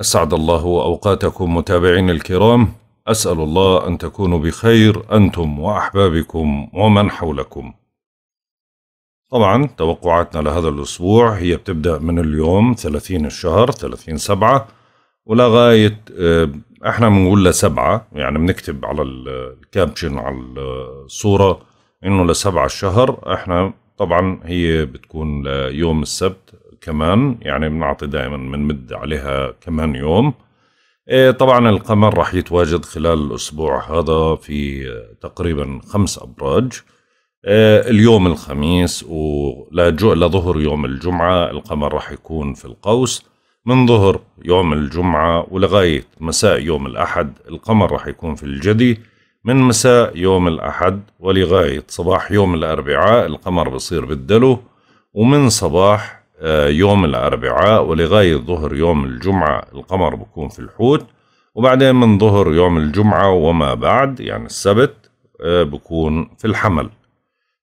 أسعد الله أوقاتكم متابعين الكرام. أسأل الله أن تكونوا بخير أنتم وأحبابكم ومن حولكم. طبعا توقعاتنا لهذا الأسبوع هي بتبدأ من اليوم 30 الشهر 30 سبعة ولغاية آه، إحنا بنقول لسبعة يعني بنكتب على الكابشن على الصورة إنه لسبعة الشهر. إحنا طبعا هي بتكون يوم السبت كمان يعني بنعطي دائما بنمد عليها كمان يوم. إيه، طبعا القمر راح يتواجد خلال الأسبوع هذا في تقريبا خمس أبراج. إيه، اليوم الخميس لظهر يوم الجمعة القمر راح يكون في القوس. من ظهر يوم الجمعة ولغاية مساء يوم الأحد القمر راح يكون في الجدي. من مساء يوم الأحد ولغاية صباح يوم الأربعاء القمر بصير بالدلو. ومن صباح يوم الأربعاء ولغاية ظهر يوم الجمعة القمر بكون في الحوت وبعدين من ظهر يوم الجمعة وما بعد يعني السبت آه، بكون في الحمل.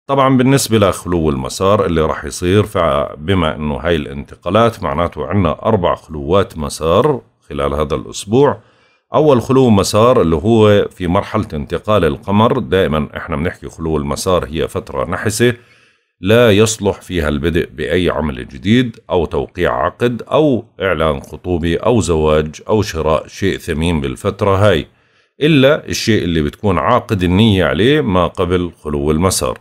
طبعا بالنسبة لخلو المسار اللي راح يصير فبما إنه هاي الانتقالات معناته عندنا أربع خلوات مسار خلال هذا الأسبوع. أول خلو مسار اللي هو في مرحلة انتقال القمر دائما إحنا بنحكي خلو المسار هي فترة نحسة. لا يصلح فيها البدء بأي عمل جديد أو توقيع عقد أو إعلان خطوبة أو زواج أو شراء شيء ثمين بالفترة هاي إلا الشيء اللي بتكون عاقد النية عليه ما قبل خلو المسار.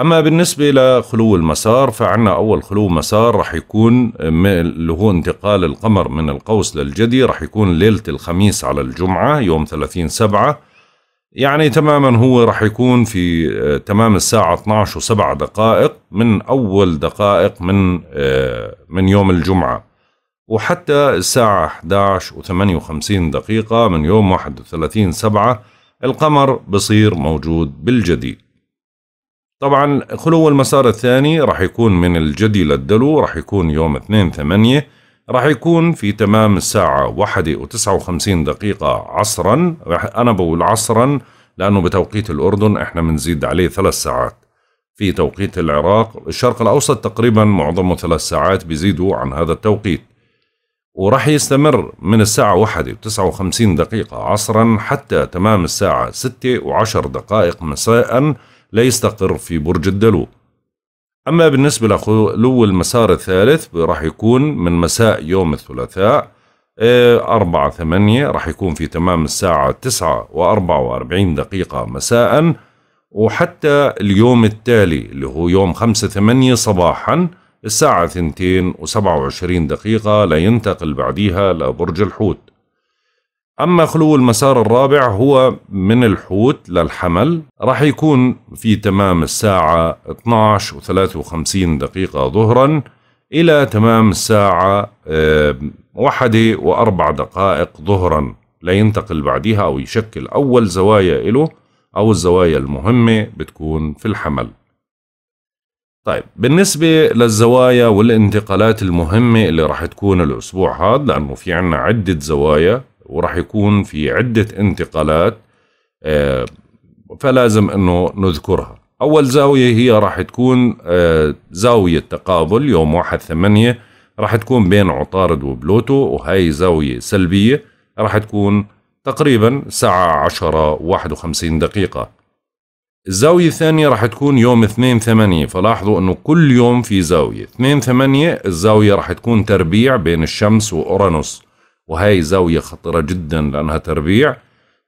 أما بالنسبة لخلو المسار فعنا أول خلو مسار رح يكون اللي هو انتقال القمر من القوس للجدي رح يكون ليلة الخميس على الجمعة يوم 30 سبعة يعني تماما هو راح يكون في آه، تمام الساعة 12 و7 دقائق من أول دقائق من آه، من يوم الجمعة. وحتى الساعة 11 و58 دقيقة من يوم 31 سبعة القمر بصير موجود بالجدي طبعا خلو المسار الثاني راح يكون من الجدي للدلو راح يكون يوم 2 8 راح يكون في تمام الساعة واحدة وتسعة وخمسين دقيقة عصرا. أنا بقول عصرا لأنه بتوقيت الأردن إحنا بنزيد عليه ثلاث ساعات. في توقيت العراق الشرق الأوسط تقريبا معظمه ثلاث ساعات بيزيدوا عن هذا التوقيت. وراح يستمر من الساعة واحدة وتسعة وخمسين دقيقة عصرا حتى تمام الساعة ستة وعشر دقائق مساء ليستقر في برج الدلو. أما بالنسبة لخلو المسار الثالث راح يكون من مساء يوم الثلاثاء آه، أربعة ثمانية راح يكون في تمام الساعة تسعة وأربعة وأربعين دقيقة مساء. وحتى اليوم التالي اللي هو يوم خمسة ثمانية صباحا الساعة ثنتين وسبعة وعشرين دقيقة لينتقل بعديها لبرج الحوت. أما خلو المسار الرابع هو من الحوت للحمل راح يكون في تمام الساعة 12 و 53 دقيقة ظهرا إلى تمام الساعة واحدة وأربع دقائق ظهرا لينتقل بعدها أو يشكل أول زوايا له أو الزوايا المهمة بتكون في الحمل. طيب بالنسبة للزوايا والانتقالات المهمة اللي راح تكون الأسبوع هذا لأنه في عنا عدة زوايا وراح يكون في عدة انتقالات آه، فلازم إنه نذكرها. أول زاوية هي راح تكون آه، زاوية تقابل يوم واحد ثمانية راح تكون بين عطارد وبلوتو وهي زاوية سلبية راح تكون تقريبا الساعة عشرة واحد وخمسين دقيقة. الزاوية الثانية راح تكون يوم اثنين ثمانية فلاحظوا إنه كل يوم في زاوية. اثنين ثمانية الزاوية راح تكون تربيع بين الشمس وأورانوس. وهي زاوية خطرة جدا لأنها تربيع.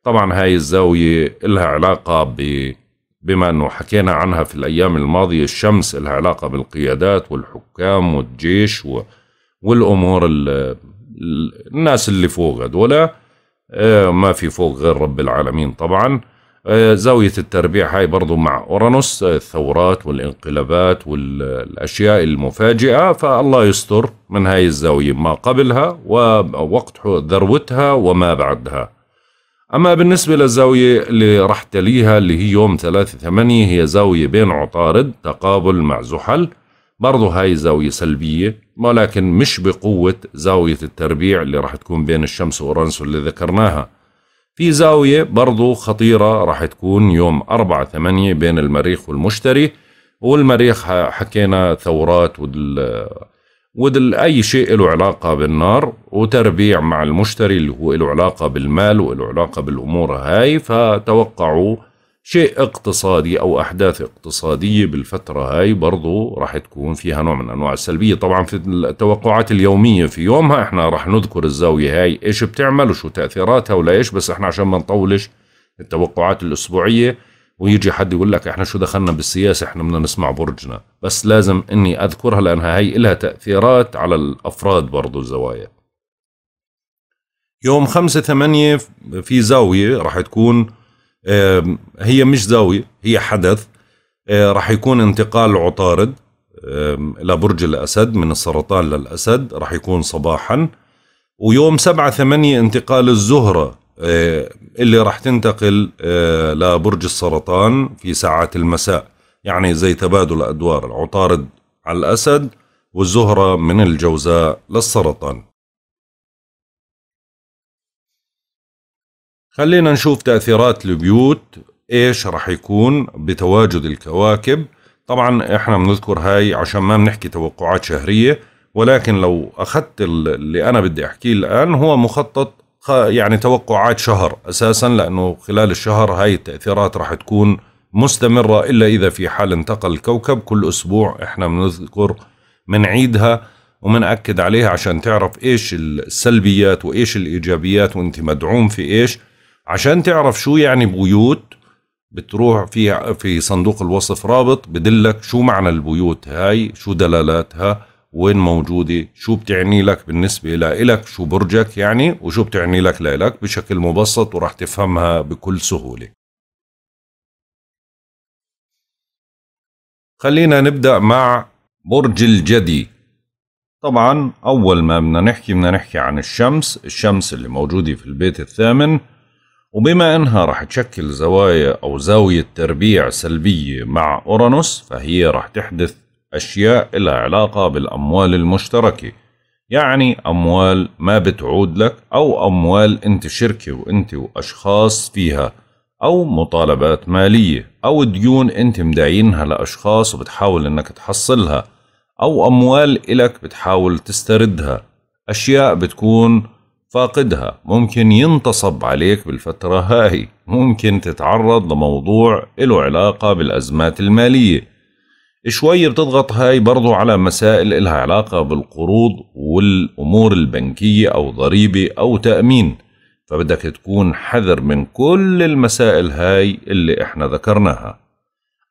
طبعا هاي الزاوية لها علاقة ب بما أنه حكينا عنها في الأيام الماضية الشمس لها علاقة بالقيادات والحكام والجيش و... والأمور ال... الناس اللي فوق هذولا آه، ما في فوق غير رب العالمين طبعا. زاوية التربيع هاي برضو مع أورانوس آه، الثورات والانقلابات والأشياء المفاجئة فالله يستر من هاي الزاوية ما قبلها ووقت ذروتها وما بعدها. أما بالنسبة للزاوية اللي راح تليها اللي هي يوم ثلاثة ثمانية هي زاوية بين عطارد تقابل مع زحل. برضو هاي زاوية سلبية ولكن مش بقوة زاوية التربيع اللي راح تكون بين الشمس وأورانوس اللي ذكرناها. في زاوية برضو خطيرة راح تكون يوم أربعة ثمانية بين المريخ والمشتري والمريخ حكينا ثورات ودل أي شيء له علاقة بالنار وتربيع مع المشتري اللي هو له علاقة بالمال وله علاقة بالأمور هاي فتوقعوا شيء اقتصادي أو أحداث اقتصادية بالفترة هاي برضو راح تكون فيها نوع من أنواع السلبية. طبعا في التوقعات اليومية في يومها إحنا راح نذكر الزاوية هاي إيش بتعمل وشو تأثيراتها ولا إيش بس إحنا عشان ما نطولش التوقعات الأسبوعية ويجي حد يقول لك إحنا شو دخلنا بالسياسة إحنا بدنا نسمع برجنا. بس لازم إني أذكرها لأنها هي لها تأثيرات على الأفراد برضو الزوايا. يوم خمسة ثمانية في زاوية راح تكون هي مش زاوية هي حدث. راح يكون انتقال عطارد إلى برج الأسد من السرطان للأسد راح يكون صباحا. ويوم سبعة ثمانية انتقال الزهرة اللي راح تنتقل لبرج السرطان في ساعات المساء. يعني زي تبادل أدوار العطارد على الأسد والزهرة من الجوزاء للسرطان. خلينا نشوف تأثيرات البيوت إيش راح يكون بتواجد الكواكب. طبعا إحنا بنذكر هاي عشان ما بنحكي توقعات شهرية ولكن لو أخذت اللي أنا بدي أحكيه الآن هو مخطط يعني توقعات شهر أساسا لأنه خلال الشهر هاي التأثيرات راح تكون مستمرة إلا إذا في حال انتقل الكوكب كل أسبوع إحنا بنذكر بنعيدها ومنأكد عليها عشان تعرف إيش السلبيات وإيش الإيجابيات وأنت مدعوم في إيش. عشان تعرف شو يعني بيوت بتروح في في صندوق الوصف رابط بدلك شو معنى البيوت هاي شو دلالاتها وين موجودة شو بتعني لك بالنسبة لإلك شو برجك يعني وشو بتعني لك لإلك بشكل مبسط وراح تفهمها بكل سهولة. خلينا نبدأ مع برج الجدي. طبعا أول ما بدنا نحكي بدنا نحكي عن الشمس الشمس اللي موجودة في البيت الثامن. وبما أنها راح تشكل زوايا أو زاوية تربيع سلبية مع أورانوس فهي راح تحدث أشياء لها علاقة بالأموال المشتركة. يعني أموال ما بتعود لك أو أموال أنت شركة وأنت وأشخاص فيها أو مطالبات مالية أو ديون أنت مداينها لأشخاص وبتحاول أنك تحصلها أو أموال إلك بتحاول تستردها. أشياء بتكون فاقدها. ممكن ينتصب عليك بالفترة هاي. ممكن تتعرض لموضوع له علاقة بالأزمات المالية. شوي بتضغط هاي برضو على مسائل إلها علاقة بالقروض والأمور البنكية أو ضريبة أو تأمين. فبدك تكون حذر من كل المسائل هاي اللي إحنا ذكرناها.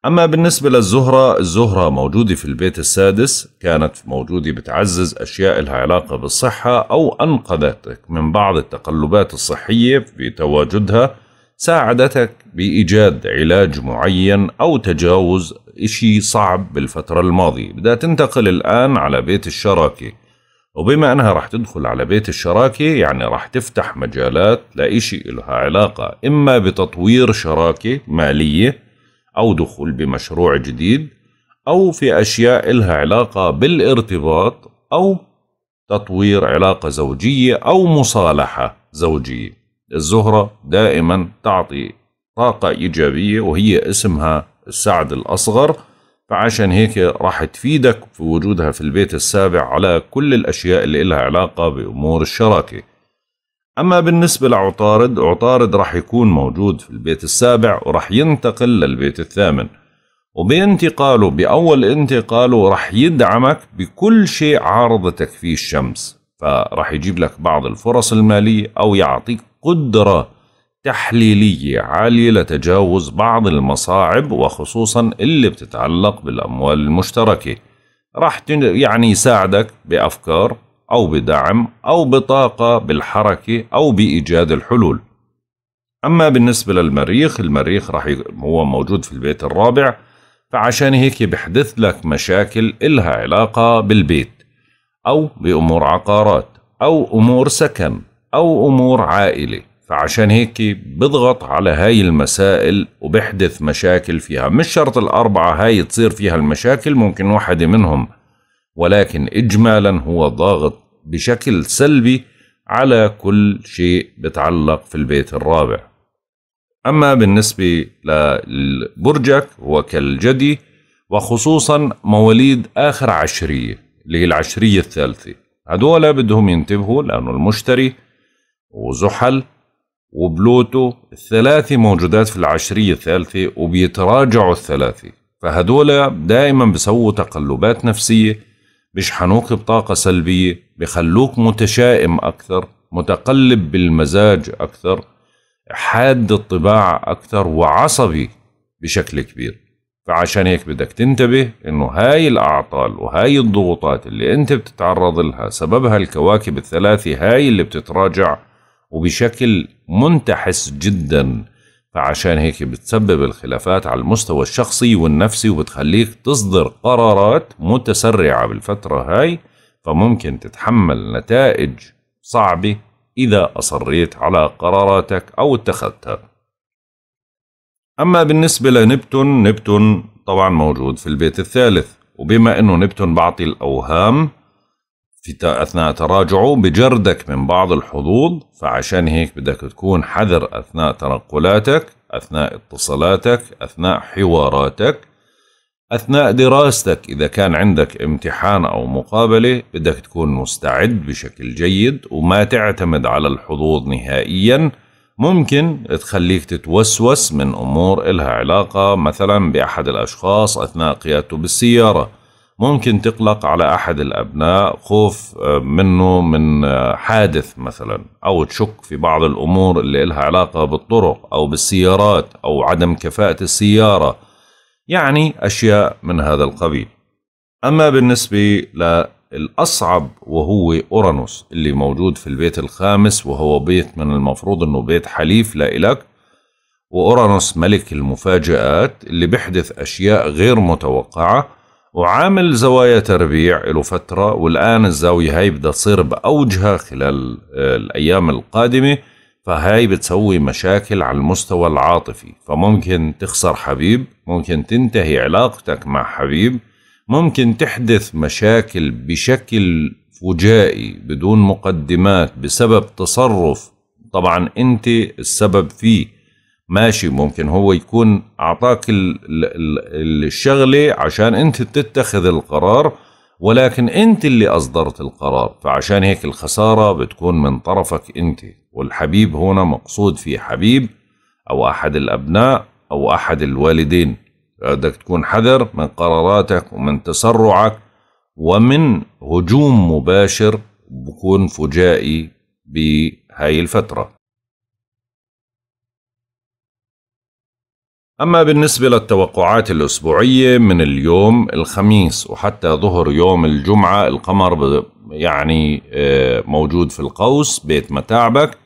أما بالنسبة للزهرة الزهرة موجودة في البيت السادس كانت موجودة بتعزز أشياء لها علاقة بالصحة أو أنقذتك من بعض التقلبات الصحية بتواجدها ساعدتك بإيجاد علاج معين أو تجاوز إشي صعب بالفترة الماضية. بدها تنتقل الآن على بيت الشراكة. وبما أنها رح تدخل على بيت الشراكة يعني رح تفتح مجالات لإشي لها علاقة إما بتطوير شراكة مالية أو دخول بمشروع جديد أو في أشياء لها علاقة بالارتباط أو تطوير علاقة زوجية أو مصالحة زوجية. الزهرة دائما تعطي طاقة إيجابية وهي اسمها السعد الأصغر. فعشان هيك راح تفيدك في وجودها في البيت السابع على كل الأشياء اللي لها علاقة بأمور الشراكة. أما بالنسبة لعطارد عطارد راح يكون موجود في البيت السابع وراح ينتقل للبيت الثامن. وبانتقاله بأول انتقاله راح يدعمك بكل شيء عارضتك فيه الشمس. فراح يجيب لك بعض الفرص المالية أو يعطيك قدرة تحليلية عالية لتجاوز بعض المصاعب وخصوصا اللي بتتعلق بالأموال المشتركة. راح يعني يساعدك بأفكار أو بدعم أو بطاقة بالحركة أو بإيجاد الحلول. أما بالنسبة للمريخ المريخ راح هو موجود في البيت الرابع فعشان هيك بحدث لك مشاكل إلها علاقة بالبيت أو بأمور عقارات أو أمور سكن أو أمور عائلة. فعشان هيك بضغط على هاي المسائل وبحدث مشاكل فيها. مش شرط الأربعة هاي تصير فيها المشاكل ممكن واحدة منهم ولكن إجمالا هو ضاغط بشكل سلبي على كل شيء بتعلق في البيت الرابع. أما بالنسبة لبرجك هو كالجدي وخصوصا مواليد آخر عشرية اللي هي العشرية الثالثة. هدول بدهم ينتبهوا لأنه المشتري وزحل وبلوتو الثلاثة موجودات في العشرية الثالثة وبيتراجعوا الثلاثة. فهدول دائما بسووا تقلبات نفسية بيشحنوك بطاقة سلبية بخلوك متشائم أكثر متقلب بالمزاج أكثر حاد الطباع أكثر وعصبي بشكل كبير. فعشان هيك بدك تنتبه إنه هاي الأعطال وهاي الضغوطات اللي أنت بتتعرض لها سببها الكواكب الثلاثة هاي اللي بتتراجع وبشكل منتحس جدا فعشان هيك بتسبب الخلافات على المستوى الشخصي والنفسي وبتخليك تصدر قرارات متسرعة بالفترة هاي فممكن تتحمل نتائج صعبة إذا أصريت على قراراتك أو اتخذتها. أما بالنسبة لنبتون نبتون طبعا موجود في البيت الثالث وبما أنه نبتون بعطي الأوهام في أثناء تراجعه بجردك من بعض الحظوظ فعشان هيك بدك تكون حذر أثناء تنقلاتك أثناء اتصالاتك أثناء حواراتك أثناء دراستك. إذا كان عندك امتحان أو مقابلة بدك تكون مستعد بشكل جيد وما تعتمد على الحظوظ نهائيا. ممكن تخليك تتوسوس من أمور إلها علاقة مثلا بأحد الأشخاص أثناء قيادته بالسيارة. ممكن تقلق على أحد الأبناء خوف آه، منه من آه، حادث مثلا أو تشك في بعض الأمور اللي إلها علاقة بالطرق أو بالسيارات أو عدم كفاءة السيارة. يعني أشياء من هذا القبيل. أما بالنسبة للأصعب وهو أورانوس اللي موجود في البيت الخامس وهو بيت من المفروض أنه بيت حليف لإلك وأورانوس ملك المفاجآت اللي بيحدث أشياء غير متوقعة وعامل زوايا تربيع له فترة والآن الزاوية هاي بدها تصير بأوجها خلال الأيام القادمة فهاي بتسوي مشاكل على المستوى العاطفي. فممكن تخسر حبيب ممكن تنتهي علاقتك مع حبيب ممكن تحدث مشاكل بشكل فجائي بدون مقدمات بسبب تصرف. طبعا أنت السبب فيه. ماشي ممكن هو يكون أعطاك الشغلة عشان أنت تتخذ القرار ولكن أنت اللي أصدرت القرار. فعشان هيك الخسارة بتكون من طرفك أنت والحبيب هنا مقصود فيه حبيب أو أحد الأبناء أو أحد الوالدين. بدك تكون حذر من قراراتك ومن تسرعك ومن هجوم مباشر بكون فجائي بهاي الفترة. أما بالنسبة للتوقعات الأسبوعية من اليوم الخميس وحتى ظهر يوم الجمعة القمر يعني آه، موجود في القوس بيت متاعبك.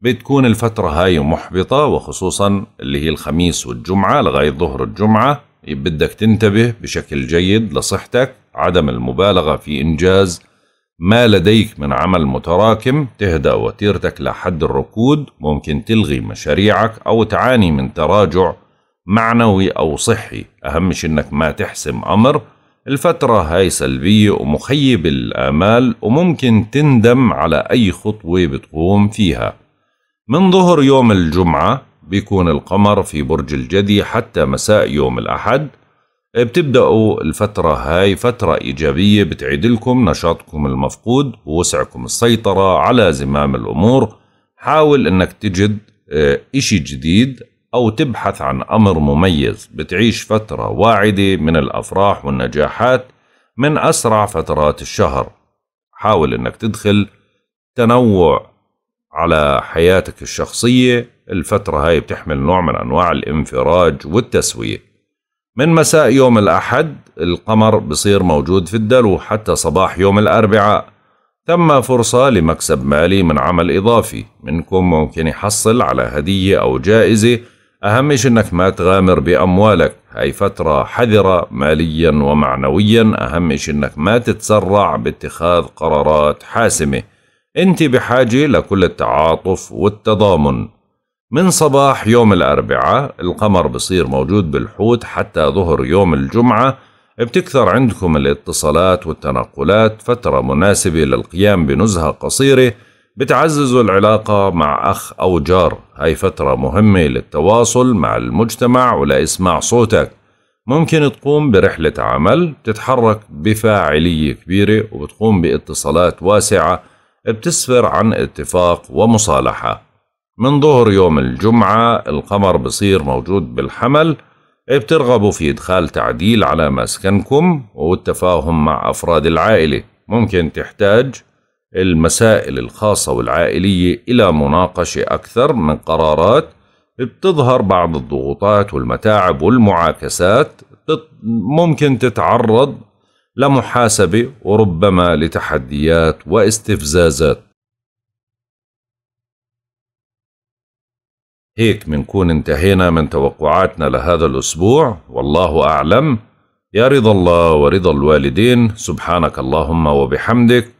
بتكون الفترة هاي محبطة وخصوصا اللي هي الخميس والجمعة لغاية ظهر الجمعة. بدك تنتبه بشكل جيد لصحتك عدم المبالغة في إنجاز ما لديك من عمل متراكم. تهدأ وتيرتك لحد الركود. ممكن تلغي مشاريعك أو تعاني من تراجع معنوي أو صحي أهم شيء إنك ما تحسم أمر. الفترة هاي سلبية ومخيب الآمال وممكن تندم على أي خطوة بتقوم فيها. من ظهر يوم الجمعة بيكون القمر في برج الجدي حتى مساء يوم الأحد. بتبدأوا الفترة هاي فترة إيجابية بتعيد لكم نشاطكم المفقود ووسعكم السيطرة على زمام الأمور. حاول أنك تجد آه، إشي جديد أو تبحث عن أمر مميز بتعيش فترة واعدة من الأفراح والنجاحات من أسرع فترات الشهر. حاول أنك تدخل تنوع على حياتك الشخصية. الفترة هاي بتحمل نوع من أنواع الانفراج والتسوية. من مساء يوم الأحد القمر بصير موجود في الدلو حتى صباح يوم الأربعاء. ثم فرصة لمكسب مالي من عمل إضافي. منكم ممكن يحصل على هدية أو جائزة أهم شيء أنك ما تغامر بأموالك؟ هاي فترة حذرة ماليا ومعنويا. أهم شيء أنك ما تتسرع باتخاذ قرارات حاسمة. أنت بحاجة لكل التعاطف والتضامن. من صباح يوم الأربعاء القمر بصير موجود بالحوت حتى ظهر يوم الجمعة. بتكثر عندكم الاتصالات والتنقلات. فترة مناسبة للقيام بنزهة قصيرة. بتعززوا العلاقة مع أخ أو جار. هاي فترة مهمة للتواصل مع المجتمع ولإسماع صوتك. ممكن تقوم برحلة عمل تتحرك بفاعلية كبيرة وبتقوم بإتصالات واسعة بتسفر عن اتفاق ومصالحة. من ظهر يوم الجمعة القمر بصير موجود بالحمل بترغبوا في إدخال تعديل على مسكنكم والتفاهم مع أفراد العائلة. ممكن تحتاج المسائل الخاصة والعائلية إلى مناقشة أكثر من قرارات بتظهر بعض الضغوطات والمتاعب والمعاكسات ممكن تتعرض لمحاسبة وربما لتحديات واستفزازات. هيك منكون انتهينا من توقعاتنا لهذا الأسبوع. والله أعلم. يا رضا الله ورضا الوالدين. سبحانك اللهم وبحمدك.